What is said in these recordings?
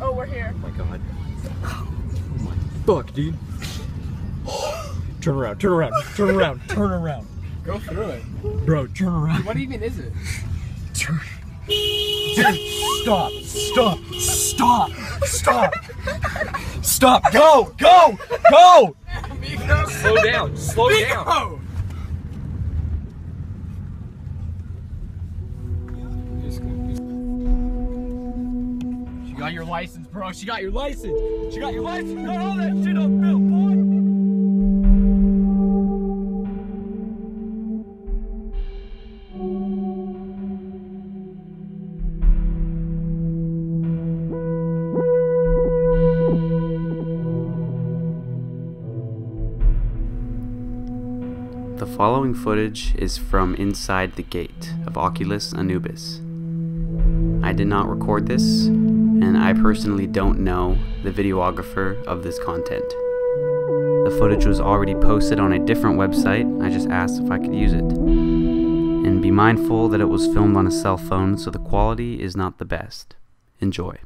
Oh, we're here. Oh my god. Oh my fuck, dude. Turn around, turn around, turn around, turn around. Go through it. Bro, turn around. What even is it? Turn. Dude, stop, stop, stop, stop. Stop, go, go, go! Slow down, slow down. Oh! She got your license, bro. She got your license. She got your license. Got all that shit on film, boy. The following footage is from inside the gate of Oculus Anubis. I did not record this, and I personally don't know the videographer of this content. The footage was already posted on a different website, I just asked if I could use it. And be mindful that it was filmed on a cell phone, so the quality is not the best. Enjoy.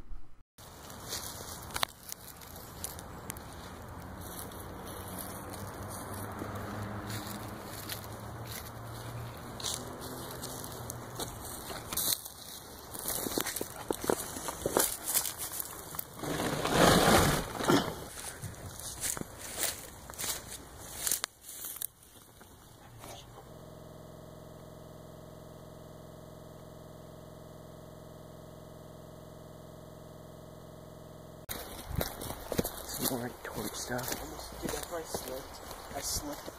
More torch stuff. Dude, that's why I slipped. I slipped.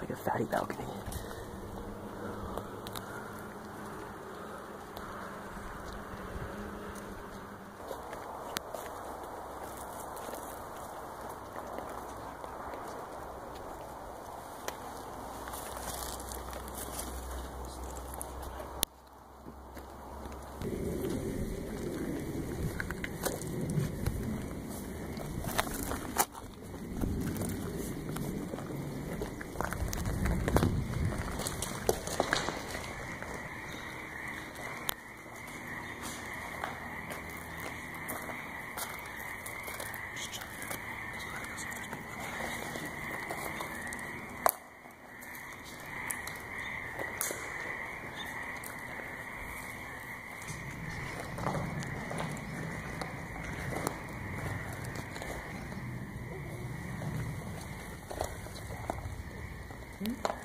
Like a fatty balcony. If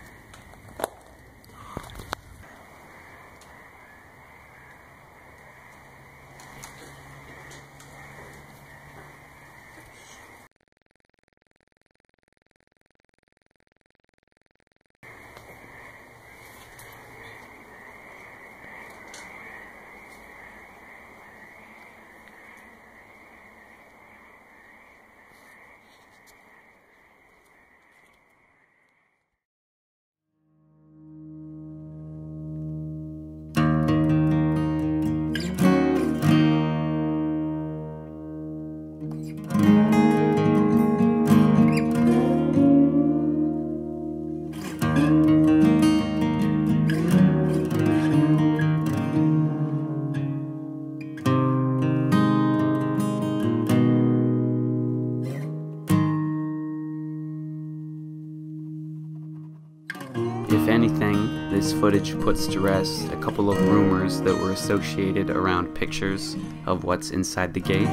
footage puts to rest a couple of rumors that were associated around pictures of what's inside the gate.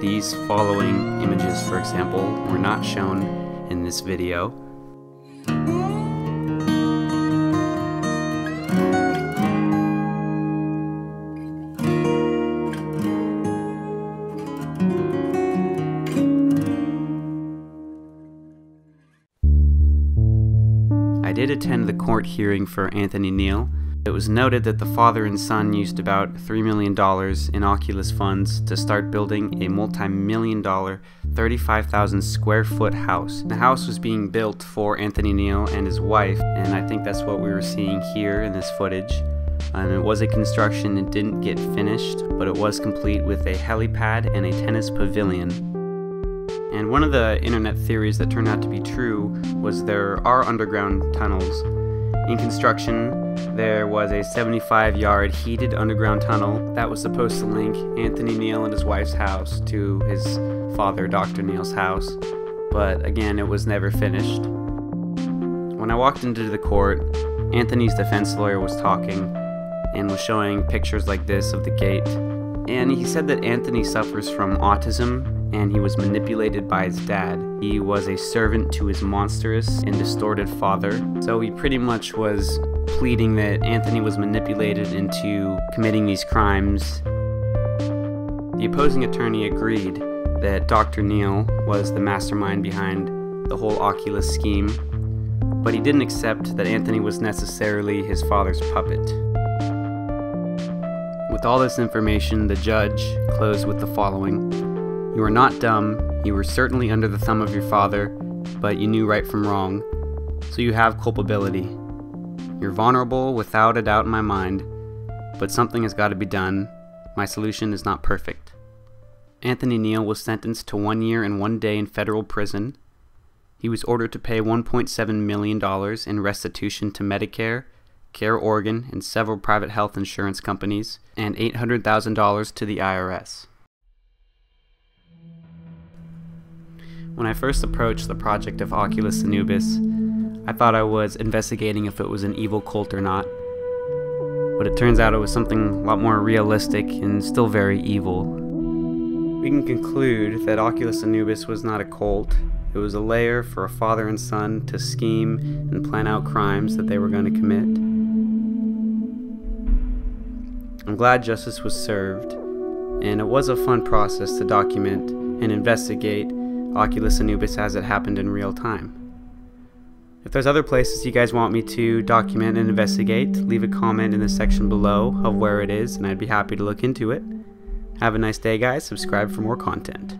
These following images, for example, were not shown in this video. Attend the court hearing for Anthony Neal. It was noted that the father and son used about $3 million in Oculus funds to start building a multi million dollar, 35,000 square foot house. The house was being built for Anthony Neal and his wife, and I think that's what we were seeing here in this footage. Um, it was a construction, it didn't get finished, but it was complete with a helipad and a tennis pavilion. And one of the internet theories that turned out to be true was there are underground tunnels. In construction, there was a 75 yard heated underground tunnel that was supposed to link Anthony Neal and his wife's house to his father, Dr. Neal's house, but again, it was never finished. When I walked into the court, Anthony's defense lawyer was talking and was showing pictures like this of the gate. And he said that Anthony suffers from autism and he was manipulated by his dad. He was a servant to his monstrous and distorted father. So he pretty much was pleading that Anthony was manipulated into committing these crimes. The opposing attorney agreed that Dr. Neal was the mastermind behind the whole Oculus scheme, but he didn't accept that Anthony was necessarily his father's puppet. With all this information, the judge closed with the following You are not dumb, you were certainly under the thumb of your father, but you knew right from wrong, so you have culpability. You're vulnerable without a doubt in my mind, but something has got to be done. My solution is not perfect. Anthony Neal was sentenced to one year and one day in federal prison. He was ordered to pay $1.7 million in restitution to Medicare Care Oregon, and several private health insurance companies, and $800,000 to the IRS. When I first approached the project of Oculus Anubis, I thought I was investigating if it was an evil cult or not. But it turns out it was something a lot more realistic and still very evil. We can conclude that Oculus Anubis was not a cult, it was a lair for a father and son to scheme and plan out crimes that they were going to commit. I'm glad justice was served, and it was a fun process to document and investigate Oculus Anubis as it happened in real time. If there's other places you guys want me to document and investigate, leave a comment in the section below of where it is, and I'd be happy to look into it. Have a nice day, guys. Subscribe for more content.